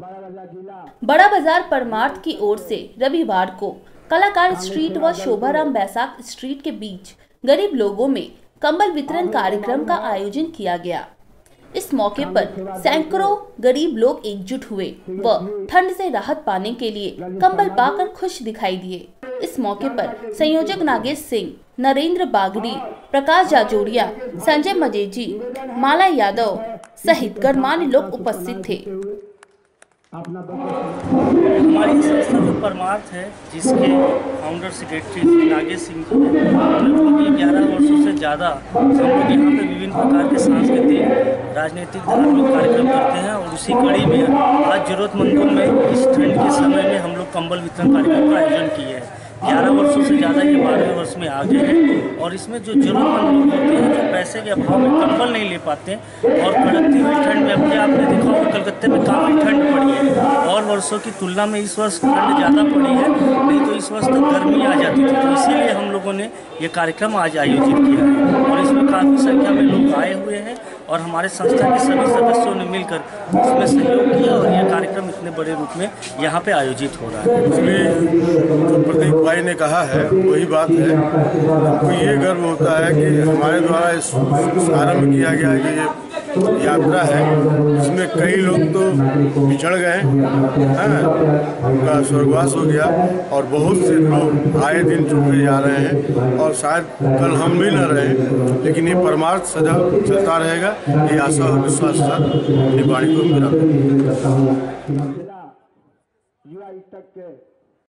बड़ा बाज़ार परमार्थ की ओर से रविवार को कलाकार स्ट्रीट व शोभाराम बैसाख स्ट्रीट के बीच गरीब लोगों में कंबल वितरण कार्यक्रम का आयोजन किया गया। इस मौके पर सैकड़ों गरीब लोग एकजुट हुए व ठंड से राहत पाने के लिए कंबल पाकर खुश दिखाई दिए। इस मौके पर संयोजक नागेश सिंह नरेंद्र बागड़ी प्रकाश जाजोड़िया संजय मजेजी माला यादव सहित गणमान्य लोग उपस्थित थे। हमारी संस्था जो परमार्थ है, जिसके फाउंडर सेक्रेटरी श्री नागेश सिंह जी हैं लगभग ग्यारह वर्षों से ज़्यादा हम लोग यहाँ पे विभिन्न प्रकार के सांस्कृतिक, राजनीतिक, धार्मिक कार्यक्रम करते हैं और उसी कड़ी में आज जरूरतमंदों में इस ठंड के समय में हम लोग कंबल वितरण कार्यक्रम का आयोजन किए हैं। ग्यारह वर्षों से ज़्यादा ये बारहवें वर्ष में आ गए हैं और इसमें जो जरूरतमंद लोग होते हैं, जो पैसे के अभाव में कंबल नहीं ले पाते और कड़कती हुई ठंड में अभी आपने देखा होगा कलकत्ते में काफ़ी ठंड पड़ी। वर्षों की तुलना में इस वर्ष ठंड ज़्यादा पड़ी है, नहीं तो इस वर्ष तक गर्मी आ जाती थी तो इसीलिए हम लोगों ने ये कार्यक्रम आज आयोजित किया है। और इसमें काफ़ी संख्या में लोग आए हुए हैं और हमारे संस्था के सभी सदस्यों ने मिलकर इसमें सहयोग किया और यह कार्यक्रम इतने बड़े रूप में यहाँ पे आयोजित हो रहा है। उसमें जो प्रदीप भाई ने कहा है, वही बात है। हमको ये गर्व होता है कि हमारे द्वारा इस आरंभ किया गया कि ये यात्रा है। उसमें कई लोग तो बिछड़ गए हैं। हाँ, उनका स्वर्गवास हो गया और बहुत से लोग आए दिन चुके जा रहे हैं और शायद कल हम भी न रहे, लेकिन ये परमार्थ सदा चलता रहेगा। ये आशा और विश्वास साथ अपनी को मेरा